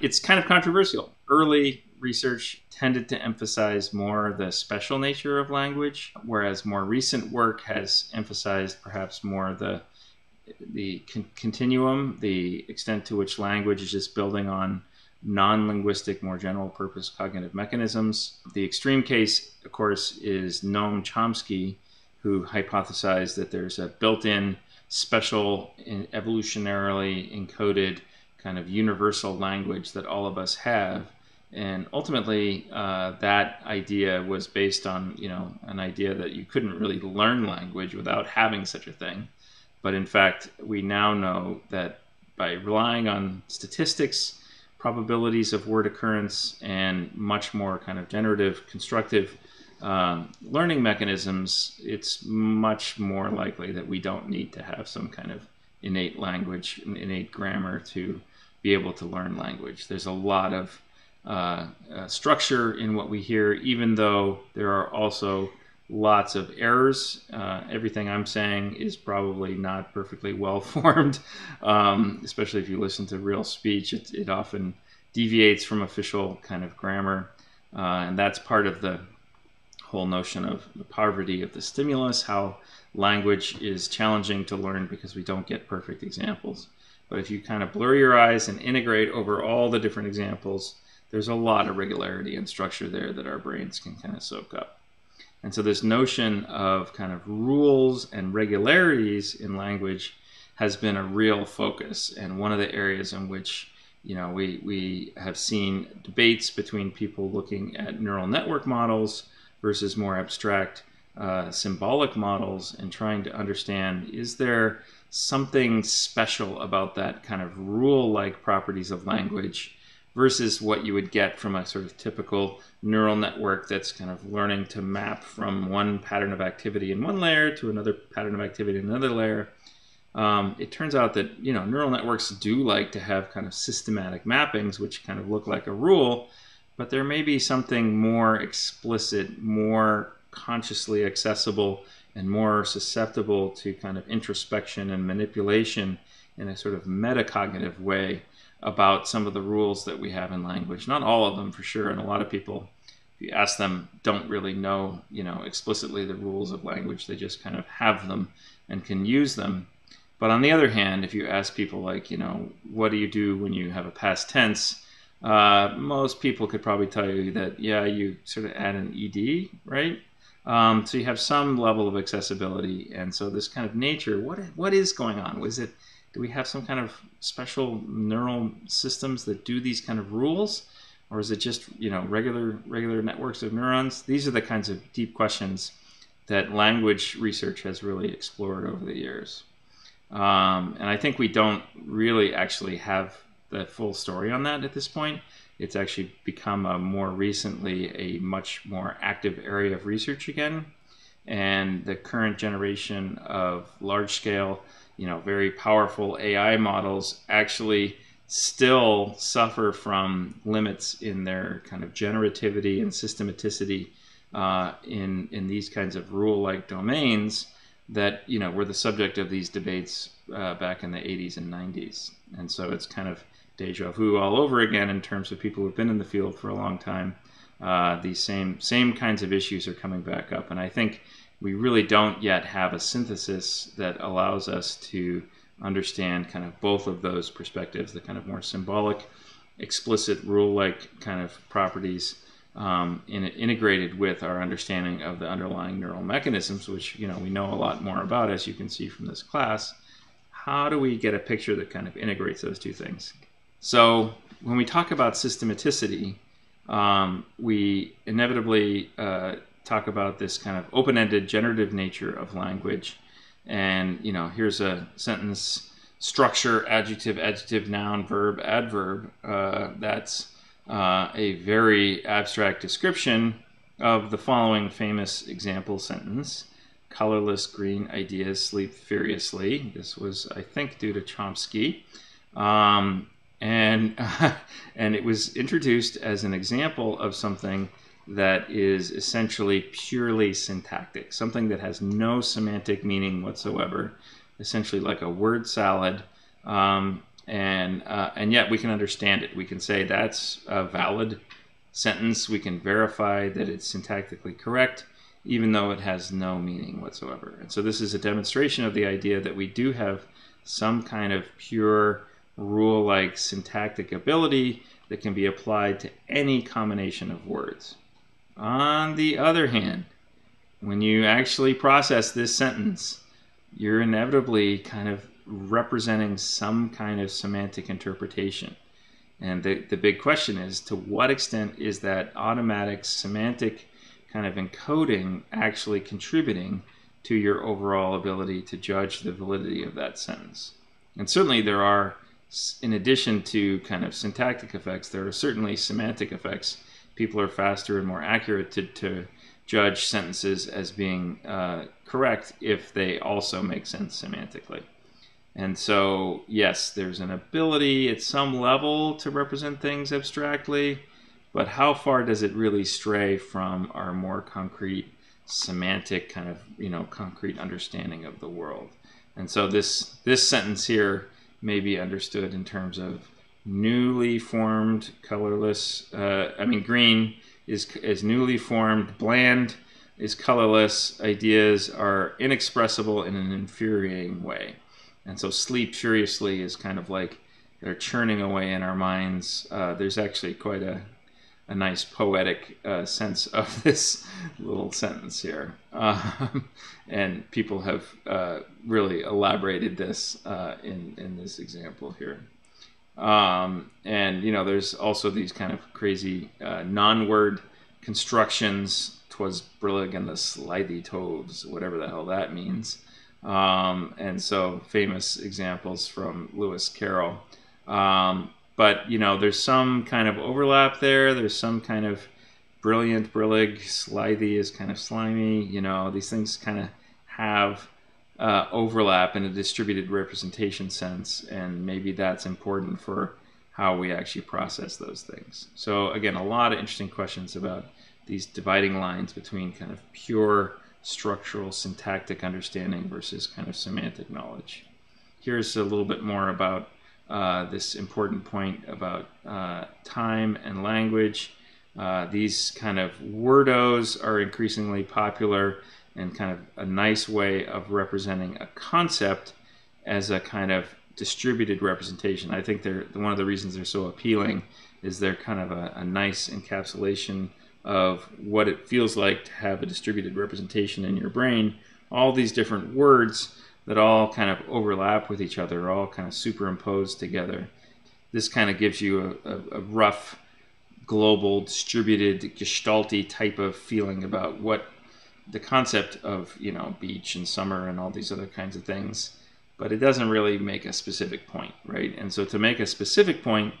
it's kind of controversial. Early research tended to emphasize more the special nature of language, whereas more recent work has emphasized perhaps more the the con- continuum, the extent to which language is just building on non linguistic, more general purpose cognitive mechanisms. The extreme case, of course, is Noam Chomsky, who hypothesized that there's a built in, special, evolutionarily encoded kind of universal language that all of us have. And ultimately, uh, that idea was based on, you know, an idea that you couldn't really learn language without having such a thing. But in fact, we now know that by relying on statistics, probabilities of word occurrence, and much more kind of generative, constructive um, learning mechanisms, it's much more likely that we don't need to have some kind of innate language, innate grammar to be able to learn language. There's a lot of uh, uh, structure in what we hear, even though there are also lots of errors. Uh, everything I'm saying is probably not perfectly well formed, um, especially if you listen to real speech. It, it often deviates from official kind of grammar, uh, and that's part of the whole notion of the poverty of the stimulus, how language is challenging to learn because we don't get perfect examples. But if you kind of blur your eyes and integrate over all the different examples, there's a lot of regularity and structure there that our brains can kind of soak up. And so this notion of kind of rules and regularities in language has been a real focus and one of the areas in which you know we, we have seen debates between people looking at neural network models versus more abstract uh, symbolic models and trying to understand is there something special about that kind of rule like properties of language versus what you would get from a sort of typical neural network that's kind of learning to map from one pattern of activity in one layer to another pattern of activity in another layer. Um, it turns out that you know neural networks do like to have kind of systematic mappings, which kind of look like a rule, but there may be something more explicit, more consciously accessible, and more susceptible to kind of introspection and manipulation in a sort of metacognitive way about some of the rules that we have in language. Not all of them for sure, and a lot of people, if you ask them, don't really know, you know, explicitly the rules of language. They just kind of have them and can use them. But on the other hand, if you ask people like, you know, what do you do when you have a past tense? Uh, most people could probably tell you that, yeah, you sort of add an ed, right? Um, so you have some level of accessibility, and so this kind of nature. What what is going on? Was it do we have some kind of special neural systems that do these kind of rules or is it just you know regular regular networks of neurons these are the kinds of deep questions that language research has really explored over the years um, and i think we don't really actually have the full story on that at this point it's actually become a more recently a much more active area of research again. And the current generation of large scale you know very powerful AI models actually still suffer from limits in their kind of generativity and systematicity uh, in in these kinds of rule-like domains that you know were the subject of these debates uh, back in the 80s and 90s, and so it's kind of deja vu all over again in terms of people who've been in the field for a long time. Uh, these same same kinds of issues are coming back up, and I think we really don't yet have a synthesis that allows us to understand kind of both of those perspectives the kind of more symbolic, explicit rule like kind of properties. Um, in, integrated with our understanding of the underlying neural mechanisms, which you know we know a lot more about, as you can see from this class. How do we get a picture that kind of integrates those two things? So when we talk about systematicity, um, we inevitably uh, talk about this kind of open-ended generative nature of language. And, you know, here's a sentence structure, adjective, adjective, noun, verb, adverb. Uh, that's uh, a very abstract description of the following famous example sentence. Colorless green ideas sleep furiously. This was, I think, due to Chomsky. Um, and, and it was introduced as an example of something that is essentially purely syntactic, something that has no semantic meaning whatsoever, essentially like a word salad. Um, and uh, and yet we can understand it. We can say that's a valid sentence. We can verify that it's syntactically correct, even though it has no meaning whatsoever. And so this is a demonstration of the idea that we do have some kind of pure rule-like syntactic ability that can be applied to any combination of words. On the other hand, when you actually process this sentence, you're inevitably kind of representing some kind of semantic interpretation. And the, the big question is to what extent is that automatic semantic kind of encoding actually contributing to your overall ability to judge the validity of that sentence? And certainly there are, in addition to kind of syntactic effects, there are certainly semantic effects. People are faster and more accurate to, to judge sentences as being uh, correct if they also make sense semantically. And so, yes, there's an ability at some level to represent things abstractly, but how far does it really stray from our more concrete semantic kind of, you know, concrete understanding of the world? And so this this sentence here may be understood in terms of newly formed colorless uh, I mean green is is newly formed, bland is colorless, ideas are inexpressible in an infuriating way. And so sleep furiously is kind of like they're churning away in our minds. Uh, there's actually quite a, a nice poetic uh, sense of this little sentence here. Um, and people have uh, really elaborated this uh, in, in this example here. Um, and, you know, there's also these kind of crazy uh, non word constructions. Twas brillig and the slithy toves, whatever the hell that means. Um, and so famous examples from Lewis Carroll. Um, but you know, there's some kind of overlap there. There's some kind of brilliant, brillig, slithy is kind of slimy. You know, these things kind of have uh, overlap in a distributed representation sense, and maybe that's important for how we actually process those things. So again, a lot of interesting questions about these dividing lines between kind of pure structural syntactic understanding versus kind of semantic knowledge. Here's a little bit more about uh, this important point about uh, time and language. Uh, these kind of wordles are increasingly popular and kind of a nice way of representing a concept as a kind of distributed representation. I think they're one of the reasons they're so appealing is they're kind of a, a nice encapsulation of what it feels like to have a distributed representation in your brain. All these different words that all kind of overlap with each other, all kind of superimposed together. This kind of gives you a, a, a rough, global, distributed, gestalty type of feeling about what the concept of, you know, beach and summer and all these other kinds of things. But it doesn't really make a specific point, right? And so to make a specific point,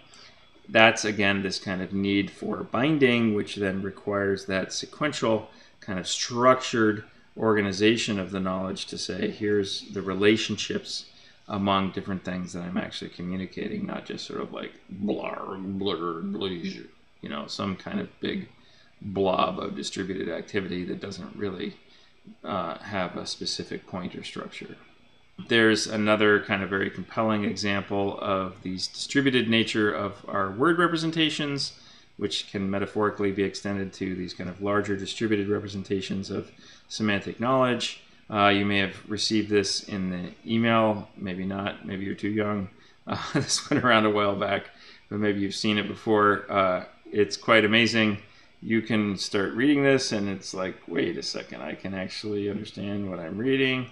that's again this kind of need for binding, which then requires that sequential kind of structured organization of the knowledge to say, here's the relationships among different things that I'm actually communicating, not just sort of like blar, blur, blah, you know, some kind of big blob of distributed activity that doesn't really uh, have a specific point or structure. There's another kind of very compelling example of these distributed nature of our word representations, which can metaphorically be extended to these kind of larger distributed representations of semantic knowledge. Uh, you may have received this in the email, maybe not, maybe you're too young. Uh, this went around a while back, but maybe you've seen it before. Uh, it's quite amazing. You can start reading this, and it's like, wait a second, I can actually understand what I'm reading.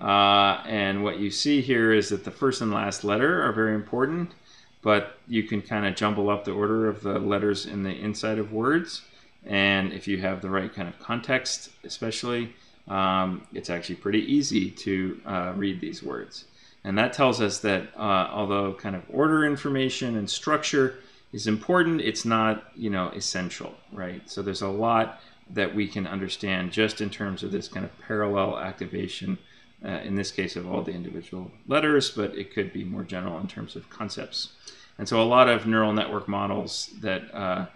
Uh, and what you see here is that the first and last letter are very important, but you can kind of jumble up the order of the letters in the inside of words. And if you have the right kind of context, especially, um, it's actually pretty easy to uh, read these words. And that tells us that uh, although kind of order information and structure is important, it's not, you know, essential, right? So there's a lot that we can understand just in terms of this kind of parallel activation uh, in this case of all the individual letters, but it could be more general in terms of concepts. And so a lot of neural network models that uh,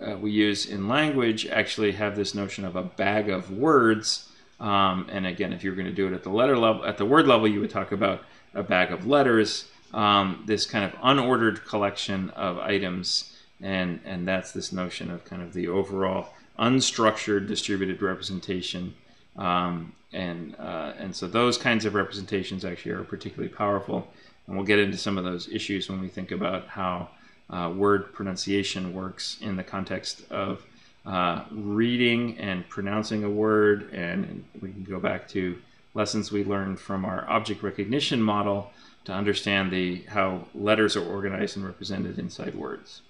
uh, we use in language actually have this notion of a bag of words. Um, and again, if you're going to do it at the letter level, at the word level, you would talk about a bag of letters. um, this kind of unordered collection of items, and and that's this notion of kind of the overall unstructured distributed representation. Um, and uh, and so those kinds of representations actually are particularly powerful, and we'll get into some of those issues when we think about how uh, word pronunciation works in the context of uh, reading and pronouncing a word, and we can go back to lessons we learned from our object recognition model to understand the how letters are organized and represented inside words.